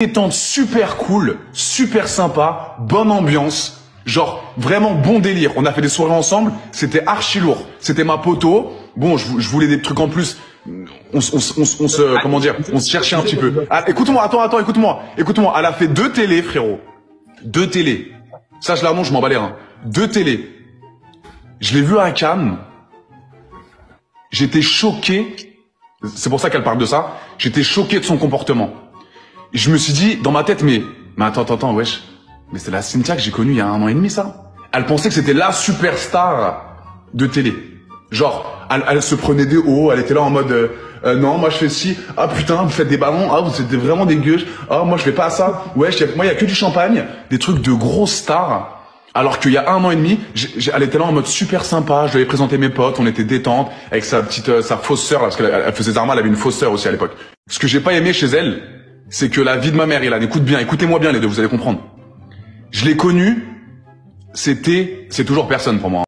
détente, super cool, super sympa, bonne ambiance, genre vraiment bon délire. On a fait des soirées ensemble, c'était archi lourd. C'était ma poteau. Bon, je, je voulais des trucs en plus. On, se- on, on, se- on se, comment dire, on se cherchait un petit peu. Ah, écoute-moi, attends, attends, écoute-moi, écoute-moi. Elle a fait deux télés, frérot. Deux télés. Ça, je l'annonce, je m'en bats les reins. Deux télés. Je l'ai vu à Cannes. J'étais choqué. C'est pour ça qu'elle parle de ça. J'étais choqué de son comportement. Je me suis dit, dans ma tête, mais, mais attends, attends, attends, wesh. Mais c'est la Cynthia que j'ai connue il y a un an et demi, ça. Elle pensait que c'était la superstar de télé. Genre, elle, elle se prenait des hauts, elle était là en mode, euh, euh, non, moi je fais ci, ah putain, vous faites des ballons, ah vous êtes vraiment dégueu, ah moi je fais pas ça, wesh, y a- moi il y a que du champagne, des trucs de grosses stars. Alors qu'il y a un an et demi, j'ai- j'ai- elle était là en mode super sympa, je lui avais présenté mes potes, on était détente, avec sa petite, euh, sa fausse sœur, parce qu'elle elle faisait Zarma, elle avait une fausse sœur aussi à l'époque. Ce que j'ai pas aimé chez elle, c'est que la vie de ma mère, Ilan, écoute bien, écoutez-moi bien les deux, vous allez comprendre. Je l'ai connue, c'était, c'est toujours personne pour moi.